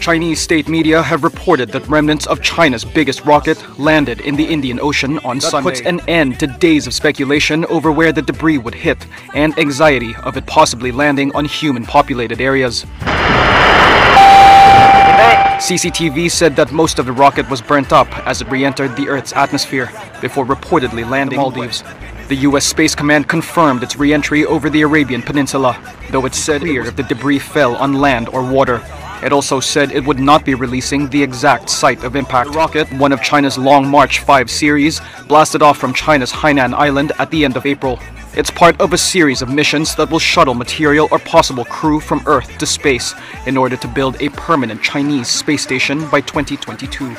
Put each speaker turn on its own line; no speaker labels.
Chinese state media have reported that remnants of China's biggest rocket landed in the Indian Ocean on that Sunday. puts an end to days of speculation over where the debris would hit and anxiety of it possibly landing on human populated areas. CCTV said that most of the rocket was burnt up as it re entered the Earth's atmosphere before reportedly landing in Maldives. The U.S. Space Command confirmed its re-entry over the Arabian Peninsula, though it said it if the debris fell on land or water. It also said it would not be releasing the exact site of impact. The rocket, one of China's Long March 5 series, blasted off from China's Hainan Island at the end of April. It's part of a series of missions that will shuttle material or possible crew from Earth to space in order to build a permanent Chinese space station by 2022.